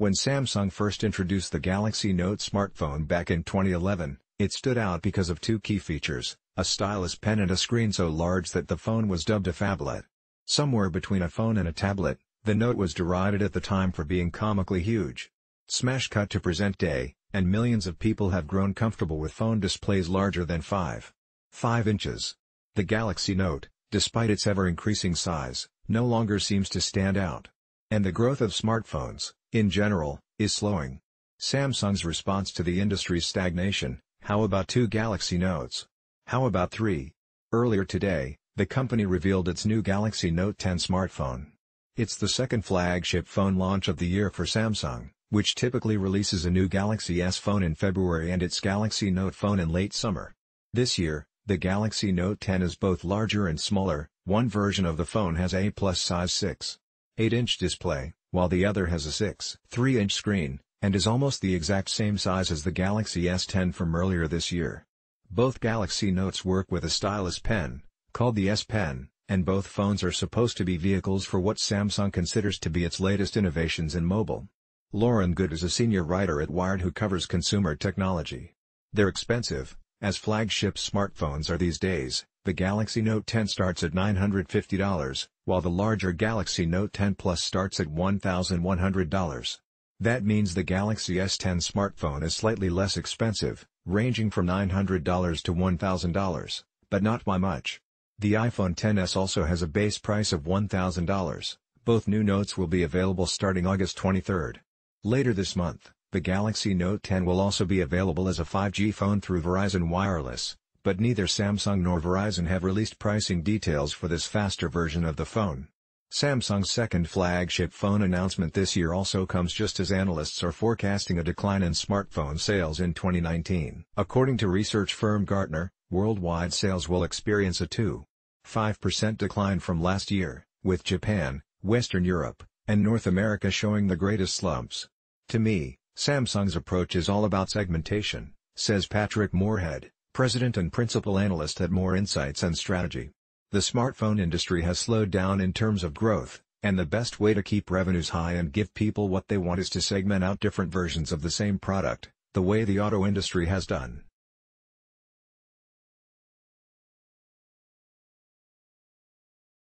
When Samsung first introduced the Galaxy Note smartphone back in 2011, it stood out because of two key features, a stylus pen and a screen so large that the phone was dubbed a phablet. Somewhere between a phone and a tablet, the Note was derided at the time for being comically huge. Smash cut to present day, and millions of people have grown comfortable with phone displays larger than 5. 5 inches. The Galaxy Note, despite its ever-increasing size, no longer seems to stand out. And the growth of smartphones, in general, is slowing. Samsung's response to the industry's stagnation, how about two Galaxy Notes? How about three? Earlier today, the company revealed its new Galaxy Note 10 smartphone. It's the second flagship phone launch of the year for Samsung, which typically releases a new Galaxy S phone in February and its Galaxy Note phone in late summer. This year, the Galaxy Note 10 is both larger and smaller, one version of the phone has a plus size 6. 8-inch display, while the other has a 6 3-inch screen, and is almost the exact same size as the Galaxy S10 from earlier this year. Both Galaxy Notes work with a stylus pen, called the S Pen, and both phones are supposed to be vehicles for what Samsung considers to be its latest innovations in mobile. Lauren Goode is a senior writer at Wired who covers consumer technology. They're expensive, as flagship smartphones are these days, the Galaxy Note 10 starts at $950, while the larger Galaxy Note 10 Plus starts at $1,100. That means the Galaxy S10 smartphone is slightly less expensive, ranging from $900 to $1,000, but not by much. The iPhone XS also has a base price of $1,000. Both new notes will be available starting August 23. Later this month, the Galaxy Note 10 will also be available as a 5G phone through Verizon Wireless, but neither Samsung nor Verizon have released pricing details for this faster version of the phone. Samsung's second flagship phone announcement this year also comes just as analysts are forecasting a decline in smartphone sales in 2019. According to research firm Gartner, worldwide sales will experience a 2.5% decline from last year, with Japan, Western Europe, and North America showing the greatest slumps. To me, Samsung's approach is all about segmentation, says Patrick Moorhead, president and principal analyst at Moor Insights and Strategy. The smartphone industry has slowed down in terms of growth, and the best way to keep revenues high and give people what they want is to segment out different versions of the same product, the way the auto industry has done.